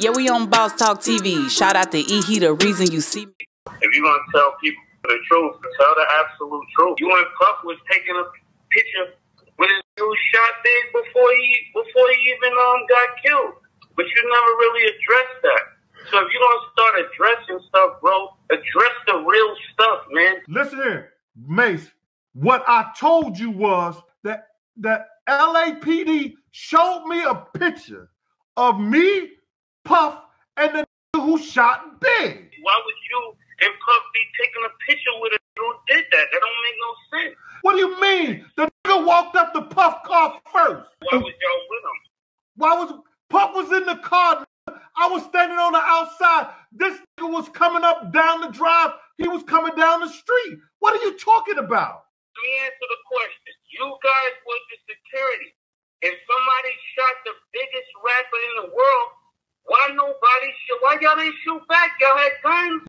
Yeah, we on Boss Talk TV. Shout out to E. He, the reason you see me. If you're gonna tell people the truth, tell the absolute truth. You and Puff was taking a picture with his dude shot big before he before he even um got killed, but you never really addressed that. So if you don't start addressing stuff, bro, address the real stuff, man. Listen here, Mace. What I told you was that that LAPD showed me a picture of me, Puff, and the who shot Big. Why would you and Puff be taking a picture with a dude who did that? That don't make no sense. What do you mean? The nigga walked up to Puff car first. Why was y'all with him? Why was Puff was in the car? I was standing on the outside. This nigga was coming up down the drive. He was coming down the street. What are you talking about? Let me answer the question. You guys were the security. If somebody shot the biggest rapper in the world, why nobody shoot? Why y'all didn't shoot back? Y'all had guns.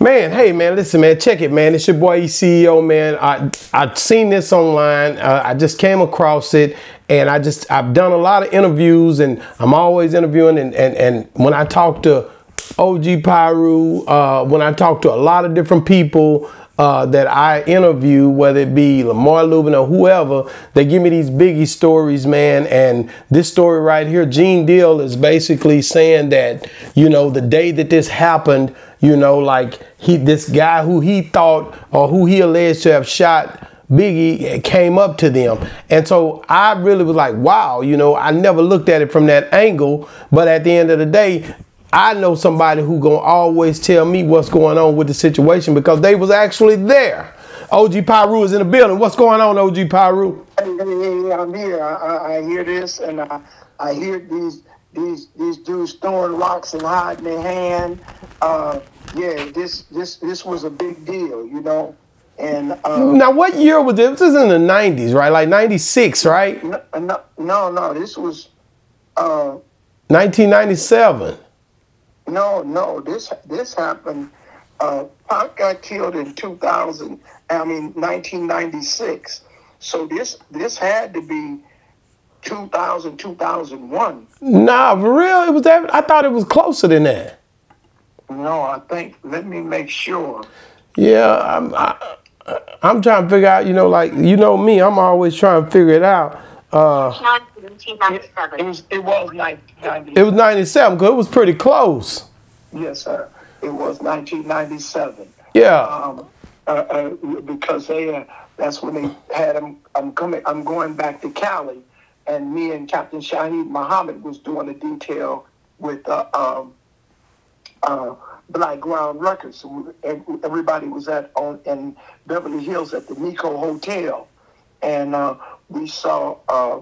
Man, hey man, listen man, check it man. It's your boy CEO man. I I've seen this online. Uh, I just came across it, and I just I've done a lot of interviews, and I'm always interviewing. And and and when I talk to OG Piru, uh, when I talk to a lot of different people, uh, that I interview, whether it be Lamar Lubin or whoever, they give me these biggie stories, man. And this story right here, Gene Deal is basically saying that, you know, the day that this happened, you know, like he, this guy who he thought or who he alleged to have shot Biggie came up to them. And so I really was like, wow, you know, I never looked at it from that angle. But at the end of the day, I know somebody who gonna always tell me what's going on with the situation because they was actually there. OG Piru is in the building. What's going on, OG Piru? Hey, hey, hey, I'm here. I, I, hear this, and I, I hear these these these dudes throwing rocks and hiding their hand. Uh, yeah, this this this was a big deal, you know. And uh, Now, what year was it? This is in the 90s, right? Like 96, right? no, no, no, no, this was uh, 1997. No, no. This this happened. Uh, got killed in 2000. I mean 1996. So this this had to be 2000 2001. Nah, for real? It was that? I thought it was closer than that. No, I think. Let me make sure. Yeah, I'm, I, I'm trying to figure out, you know, like, you know me, I'm always trying to figure it out. Uh, It was it was 1990. it was 97 because it was pretty close. Yes, sir. It was 1997. Yeah. Um, uh, uh, because they uh, that's when they had him. I'm coming. I'm going back to Cali, and me and Captain Shahid Muhammad was doing a detail with uh, um, uh, Blackground Records. Everybody was at on in Beverly Hills at the Nico Hotel, and uh, we saw uh,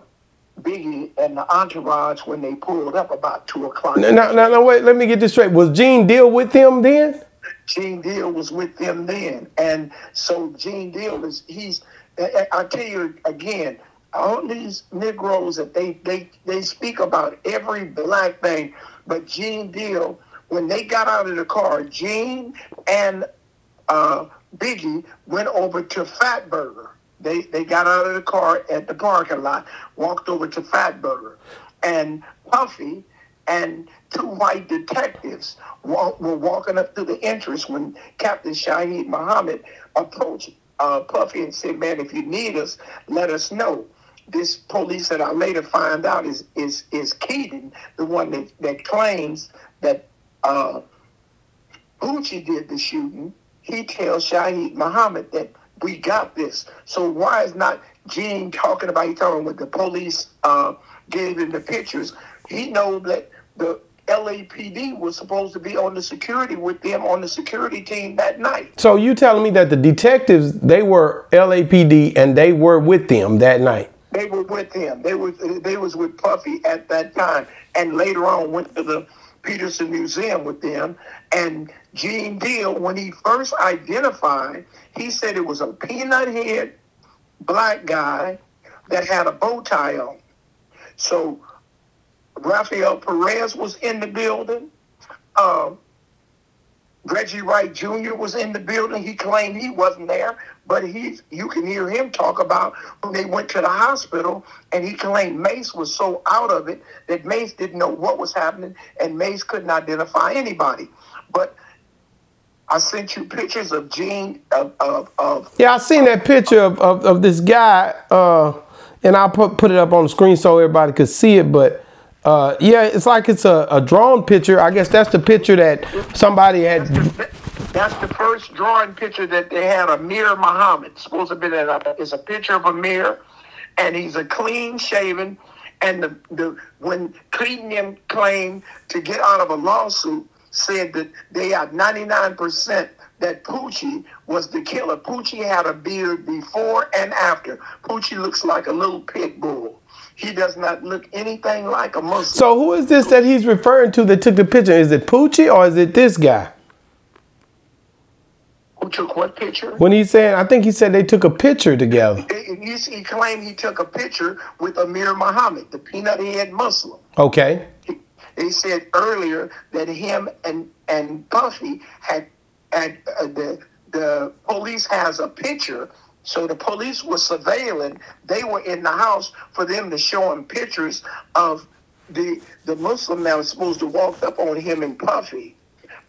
Biggie and the entourage when they pulled up about two o'clock. Now, now, now, wait, let me get this straight. Was Gene Deal with them then? Gene Deal was with them then, and so Gene Deal is he's. I, I tell you again, all these Negroes that they they they speak about every black thing, but Gene Deal when they got out of the car, Gene and uh, Biggie went over to Fatburger. They they got out of the car at the parking lot, walked over to Fatburger, and Puffy and two white detectives were walking up to the entrance when Captain Shahid Muhammad approached uh, Puffy and said, "Man, if you need us, let us know." This police that I later find out is is is Kading, the one that, that claims that uh, Poochie did the shooting. He tells Shahid Muhammad that we got this. So why is not Gene talking about? He talking with the police uh, gave him the pictures. He know that the LAPD was supposed to be on the security with them on the security team that night. So you telling me that the detectives, they were LAPD and they were with them that night? They were with them. They were they was with Puffy at that time, and later on went to the Petersen Museum with them. And Gene Deal, when he first identified, he said it was a peanut head black guy that had a bow tie on. So Rafael Perez was in the building. Um, Reggie Wright Jr. was in the building. He claimed he wasn't there, but he's you can hear him talk about when they went to the hospital and he claimed Mace was so out of it that Mace didn't know what was happening and Mace couldn't identify anybody. But I sent you pictures of Gene of of, of Yeah, I seen that picture of, of, of this guy, uh, and I'll put, put it up on the screen so everybody could see it. But uh, yeah, it's like it's a, a drawn picture. I guess that's the picture that somebody had. That's the first drawing picture that they had of Mir Muhammad. It's supposed to be that it's a picture of Amir, and he's a clean shaven. And the, the when Cleveland claimed to get out of a lawsuit, said that they had 99% that Poochie was the killer. Poochie had a beard before and after. Poochie looks like a little pit bull. He does not look anything like a Muslim. So who is this that he's referring to that took the picture? Is it Poochie or is it this guy? Who took what picture? When he said, I think he said they took a picture together. He, he claimed he took a picture with Amir Muhammad, the peanut head Muslim. Okay. He, they said earlier that him and and Puffy had had uh, the the police has a picture. So the police were surveilling. They were in the house for them to show him pictures of the the Muslim that was supposed to walk up on him and Puffy,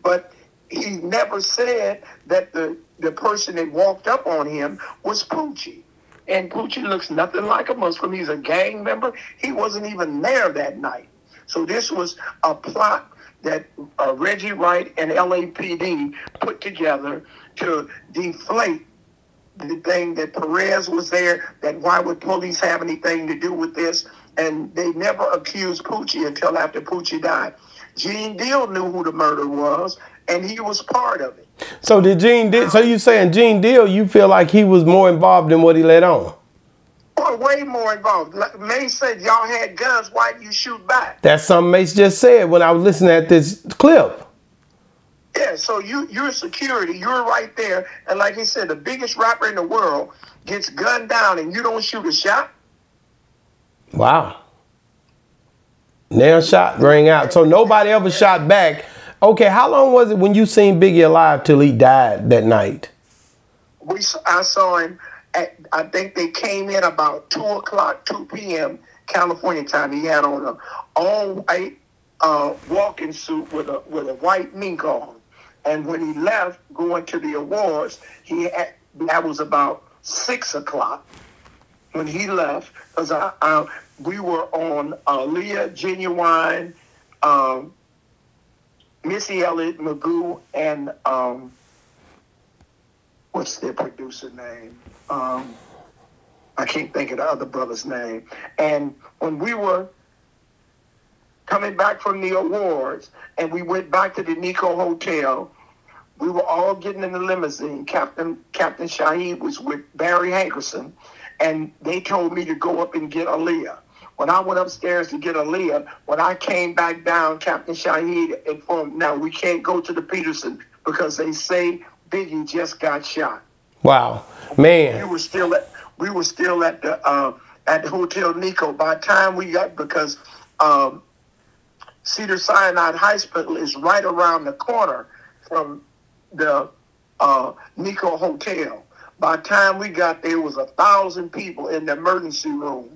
but he never said that the the person that walked up on him was Poochie. And Poochie looks nothing like a Muslim. He's a gang member. He wasn't even there that night. So this was a plot that uh, Reggie Wright and LAPD put together to deflate the thing that Perez was there, that why would police have anything to do with this? And they never accused Poochie until after Poochie died. Gene Deal knew who the murder was, and he was part of it. So did Gene Deal, so you saying Gene Deal, you feel like he was more involved than what he let on? Way more involved. Like Mace said, y'all had guns. Why didn't you shoot back? That's something Mace just said when I was listening at this clip. Yeah, so you you're security. You're right there, and like he said, the biggest rapper in the world gets gunned down, and you don't shoot a shot. Wow. Nail shot rang out. So nobody ever shot back. Okay, how long was it when you seen Biggie alive till he died that night? We I saw him. At, I think they came in about two o'clock, two p.m. California time. He had on a all white uh, walking suit with a with a white mink on, and when he left, going to the awards, he had, that was about six o'clock when he left because I, I we were on uh, Aaliyah Ginuwine, um, Missy Elliott, Magoo, and um, what's their producer name? Um, I can't think of the other brother's name. And when we were coming back from the awards, and we went back to the Nico Hotel. We were all getting in the limousine. Captain Captain Shaheed was with Barry Hankerson, and they told me to go up and get Aaliyah. When I went upstairs to get Aaliyah, when I came back down, Captain Shaheed informed, now we can't go to the Petersen because they say Biggie just got shot. Wow. man. We were still at we were still at the uh, at the Hotel Nico. By the time we got because um, Cedar Sinai Hospital is right around the corner from the uh, Nico Hotel. By the time we got there, was a thousand people in the emergency room.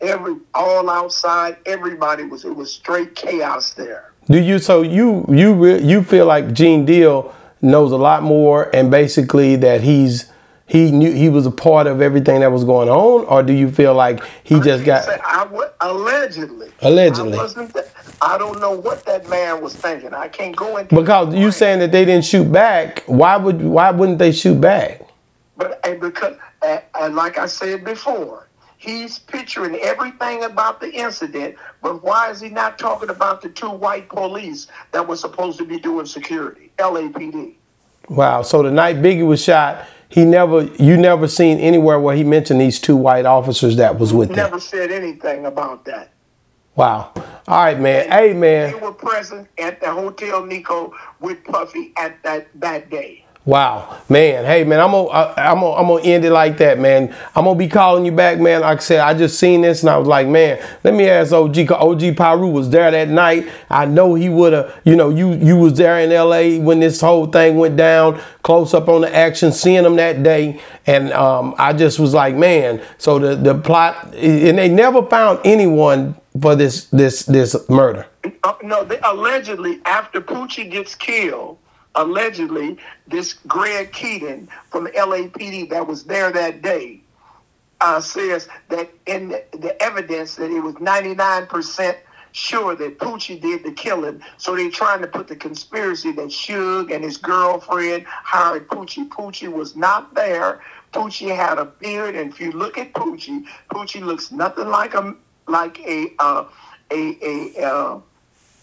Every all outside, everybody was. It was straight chaos there. Do you so you you you feel like Gene Deal knows a lot more and basically that he's he knew he was a part of everything that was going on or do you feel like he just got Say, I wa- allegedly. Allegedly. I wasn't. th- I don't know what that man was thinking. I can't go into. because you saying that they didn't shoot back why would why wouldn't they shoot back But and because, and like I said before, he's picturing everything about the incident. But why is he not talking about the two white police that were supposed to be doing security? LAPD. wow so the night Biggie was shot he never you never seen anywhere where he mentioned these two white officers that was with them Never said anything about that. Wow all right man hey man. They were present at the Hotel Nico with Puffy at that that day. Wow, man. Hey, man, I'm gonna I'm gonna I'm gonna end it like that, man. I'm gonna be calling you back, man. Like I said, I just seen this and I was like, man, let me ask OG. OG Piru was there that night. I know he would have. You know, you you was there in L.A. when this whole thing went down, close up on the action, seeing him that day, and um, I just was like, man. So the the plot, and they never found anyone for this this this murder. Uh, no, they, allegedly after Poochie gets killed allegedly this Greg Kading from the LAPD that was there that day uh, says that in the, the, evidence that it was 99% sure that Poochie did the killing. So they're trying to put the conspiracy that Suge and his girlfriend hired Poochie. Poochie was not there. Poochie had a beard, and if you look at Poochie, Poochie looks nothing like a like a uh, a a uh,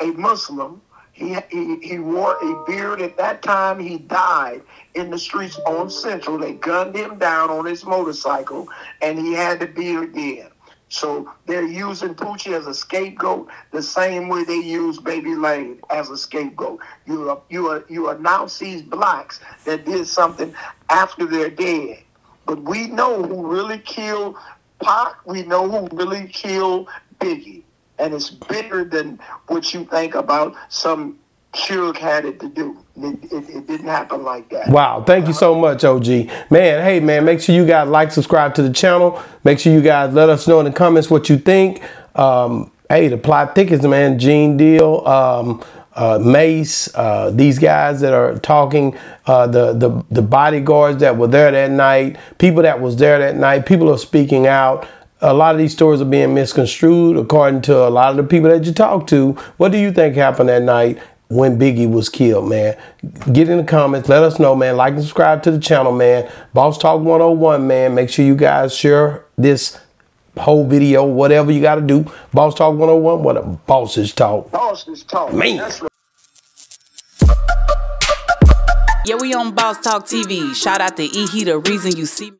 a Muslim. He, he, he wore a beard at that time. He died in the streets on Central. They gunned him down on his motorcycle, and he had the beard then. So they're using Poochie as a scapegoat the same way they use Baby Lane as a scapegoat. You you you announce these blacks that did something after they're dead, but we know who really killed Pac. We know who really killed Biggie and it's bigger than what you think about some Suge had it to do. It, it, it, didn't happen like that. Wow. Thank you so much, OG. Man, hey, man, make sure you guys like, subscribe to the channel. Make sure you guys let us know in the comments what you think. Um, hey, the plot thickens, man. Gene Deal, um, uh, Mace, uh, these guys that are talking, uh, the, the, the bodyguards that were there that night, people that was there that night, people are speaking out a lot of these stories are being misconstrued according to a lot of the people that you talk to. What do you think happened that night when Biggie was killed, man? Get in the comments. Let us know, man. Like and subscribe to the channel, man. Boss Talk 101, man. Make sure you guys share this whole video, whatever you got to do. Boss Talk 101, what a bosses talk. Bosses talk. Man. Yeah, we on Boss Talk TV. Shout out to E. He, the reason you see me.